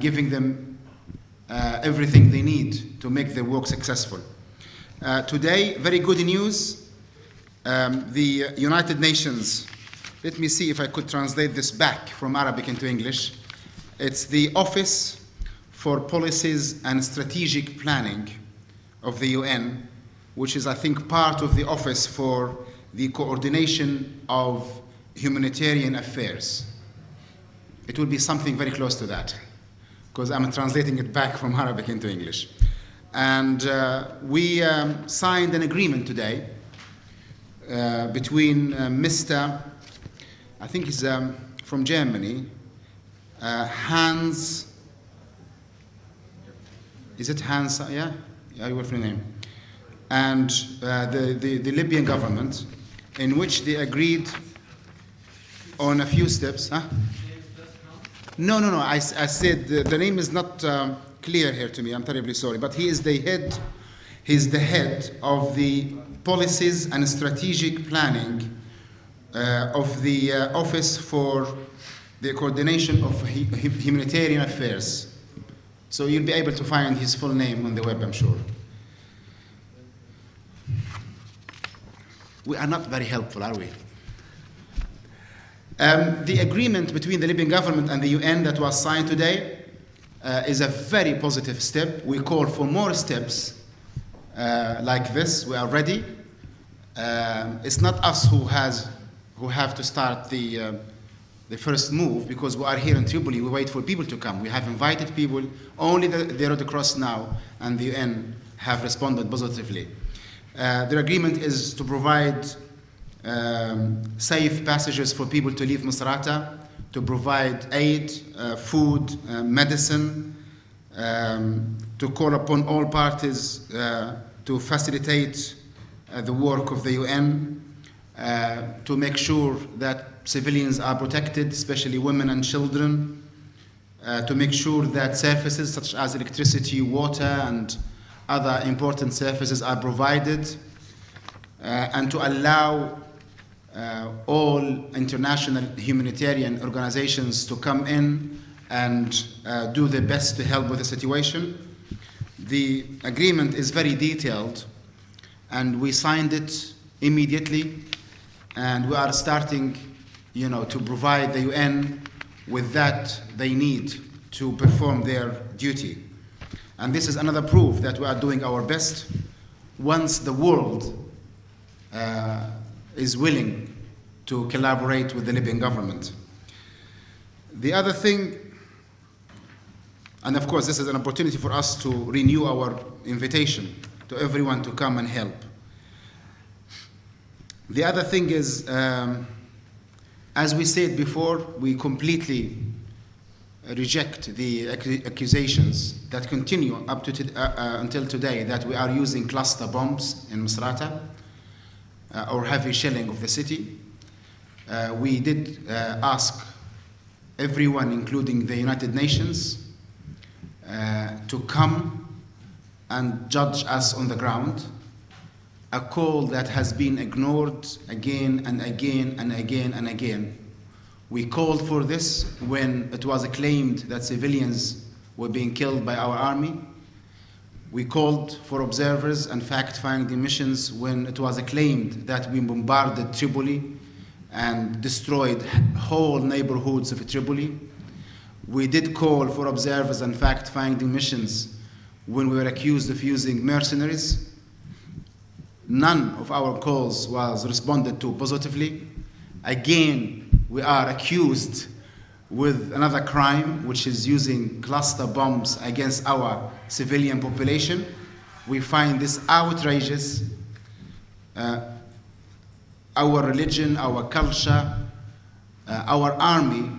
giving them uh, everything they need to make their work successful. Uh, today, very good news. Um, the United Nations, let me see if I could translate this back from Arabic into English. It's the Office for Policies and Strategic Planning of the UN, which is, I think, part of the Office for the Coordination of Humanitarian Affairs. It will be something very close to that because I'm translating it back from Arabic into English. And uh, we um, signed an agreement today uh, between uh, Mr. I think he's um, from Germany, uh, Hans. Is it Hans? Yeah, yeah, you the name. And uh, the, the, the Libyan government, in which they agreed on a few steps. Huh? No, no, no. I, I said the, the, name is not um, clear here to me. I'm terribly sorry. But he is the head. He's the head of the policies and strategic planning uh, of the uh, Office for the Coordination of Humanitarian Affairs. So you'll be able to find his full name on the web, I'm sure. We are not very helpful, are we? Um, the agreement between the Libyan government and the UN that was signed today uh, is a very positive step. We call for more steps uh, like this. We are ready. Uh, it's not us who has who have to start the uh, the first move because we are here in Tripoli. We wait for people to come. We have invited people. Only the, the Red Cross now and the UN have responded positively. Uh, their agreement is to provide um, safe passages for people to leave Misrata, to provide aid, uh, food, uh, medicine, um, to call upon all parties uh, to facilitate uh, the work of the UN, uh, to make sure that civilians are protected, especially women and children, uh, to make sure that services such as electricity, water, and other important services are provided, and to allow uh, all international humanitarian organizations to come in and uh, do their best to help with the situation. The agreement is very detailed, and we signed it immediately, and we are starting, you know, to provide the UN with that they need to perform their duty. And this is another proof that we are doing our best once the world uh, is willing to collaborate with the Libyan government. The other thing, and of course, this is an opportunity for us to renew our invitation to everyone to come and help. The other thing is, um, as we said before, we completely reject the accusations that continue up to uh, uh, until today that we are using cluster bombs in Misrata or heavy shelling of the city. Uh, we did uh, ask everyone, including the United Nations, uh, to come and judge us on the ground. A call that has been ignored again and again and again and again. We called for this when it was claimed that civilians were being killed by our army. We called for observers and fact-finding missions when it was claimed that we bombarded Tripoli and destroyed whole neighborhoods of Tripoli. We did call for observers and fact-finding missions when we were accused of using mercenaries. None of our calls was responded to positively. Again, we are accused with another crime, which is using cluster bombs against our civilian population. We find this outrageous. Uh, our religion, our culture, uh, our army,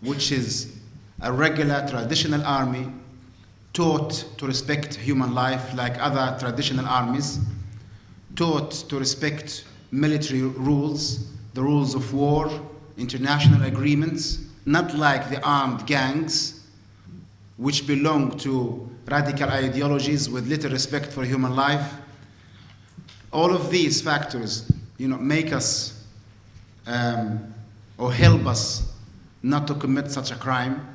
which is a regular traditional army, taught to respect human life like other traditional armies, taught to respect military rules, the rules of war, international agreements, not like the armed gangs, which belong to radical ideologies with little respect for human life. All of these factors, you know, make us um, or help us not to commit such a crime.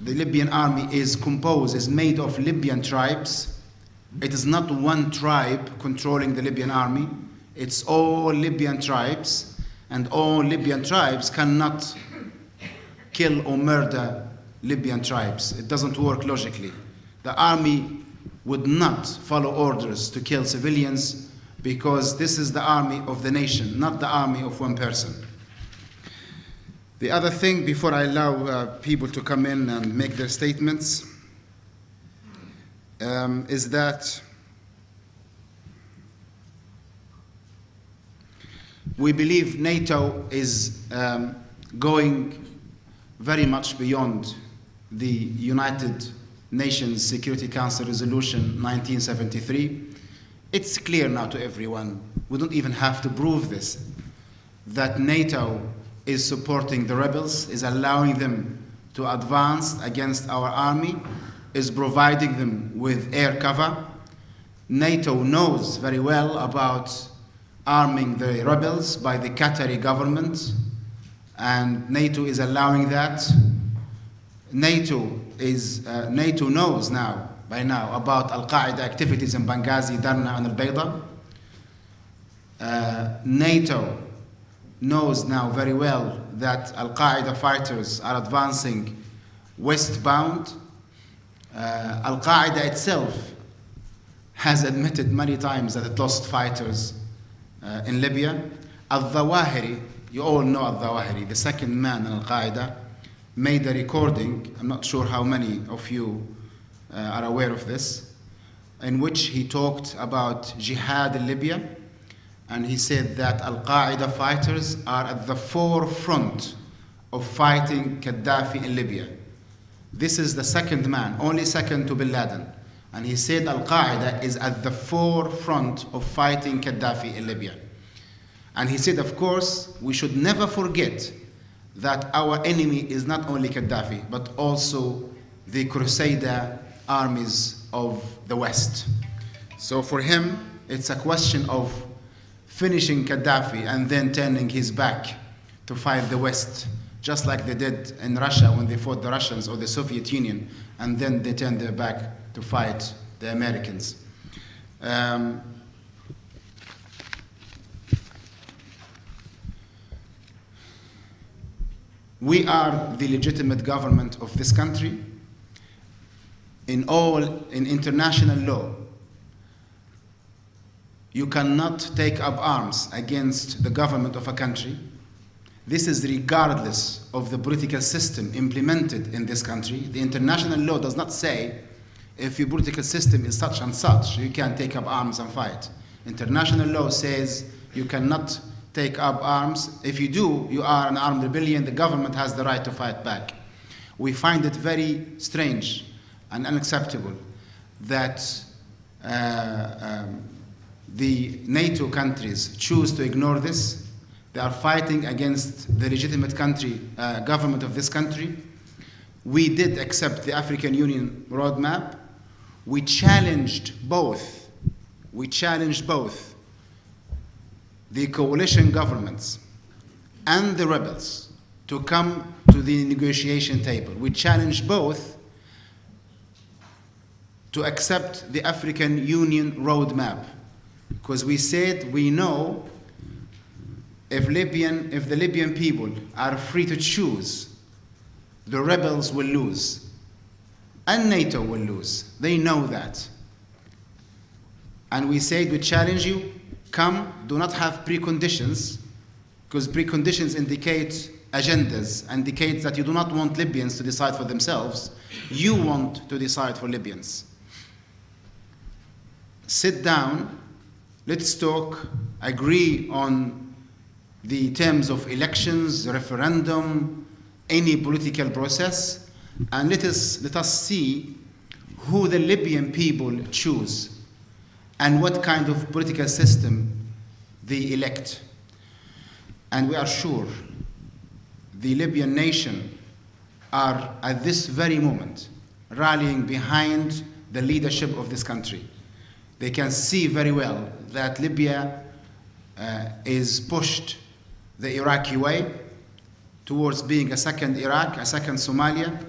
the Libyan army is composed, is made of Libyan tribes. It is not one tribe controlling the Libyan army. It's all Libyan tribes, and all Libyan tribes cannot kill or murder Libyan tribes. It doesn't work logically. The army would not follow orders to kill civilians because this is the army of the nation, not the army of one person. The other thing, before I allow uh, people to come in and make their statements, um, is that we believe NATO is um, going very much beyond the United Nations Security Council Resolution 1973. It's clear now to everyone, we don't even have to prove this, that NATO is supporting the rebels, is allowing them to advance against our army, is providing them with air cover. NATO knows very well about arming the rebels by the Qatari government, and NATO is allowing that. NATO is uh, NATO knows now by now about Al Qaeda activities in Benghazi, Darna, and Al Bayda. Uh, NATO knows now very well that Al Qaeda fighters are advancing westbound. Uh, Al Qaeda itself has admitted many times that it lost fighters uh, in Libya. Al Zawahiri, you all know Al Zawahiri, the second man in Al Qaeda, made a recording. I'm not sure how many of you uh, are aware of this, in which he talked about jihad in Libya and he said that Al Qaeda fighters are at the forefront of fighting Gaddafi in Libya. This is the second man, only second to Bin Laden. And he said Al Qaeda is at the forefront of fighting Gaddafi in Libya. And he said, of course, we should never forget that our enemy is not only Gaddafi, but also the Crusader armies of the West. So for him, it's a question of finishing Gaddafi and then turning his back to fight the West, just like they did in Russia when they fought the Russians or the Soviet Union, and then they turned their back to fight the Americans. Um, we are the legitimate government of this country. In all, in international law, you cannot take up arms against the government of a country. This is regardless of the political system implemented in this country. The international law does not say if your political system is such and such, you can take up arms and fight. International law says you cannot take up arms. If you do, you are an armed rebellion. The government has the right to fight back. We find it very strange and unacceptable that uh, um, the NATO countries choose to ignore this. They are fighting against the legitimate country, uh, government of this country. We did accept the African Union roadmap. We challenged both. We challenged both the coalition governments and the rebels to come to the negotiation table. We challenge both to accept the African Union roadmap because we said we know if Libyan, if the Libyan people are free to choose, the rebels will lose. And NATO will lose. They know that. And we said we challenge you, come, do not have preconditions, because preconditions indicate agendas, indicate that you do not want Libyans to decide for themselves. You want to decide for Libyans. Sit down Let's talk, agree on the terms of elections, referendum, any political process, and let us, let us see who the Libyan people choose and what kind of political system they elect. And we are sure the Libyan nation are at this very moment rallying behind the leadership of this country they can see very well that Libya uh, is pushed the Iraqi way towards being a second Iraq, a second Somalia.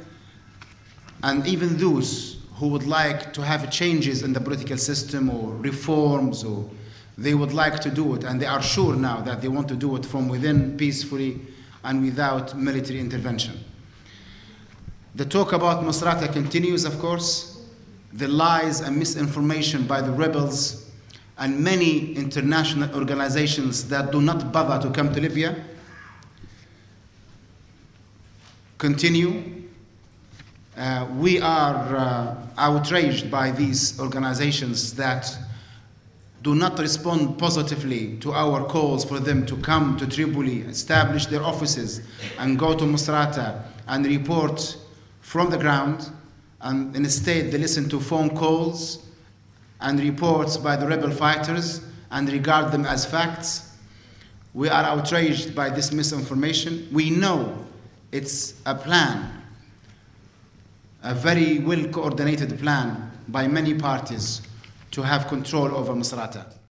and even those who would like to have changes in the political system or reforms or they would like to do it and they are sure now that they want to do it from within peacefully and without military intervention. The talk about Misrata continues, of course. The lies and misinformation by the rebels and many international organizations that do not bother to come to Libya continue. Uh, we are uh, outraged by these organizations that do not respond positively to our calls for them to come to Tripoli, establish their offices, and go to Misrata and report from the ground. And instead, they listen to phone calls and reports by the rebel fighters and regard them as facts. We are outraged by this misinformation. We know it's a plan, a very well coordinated plan by many parties to have control over Misrata.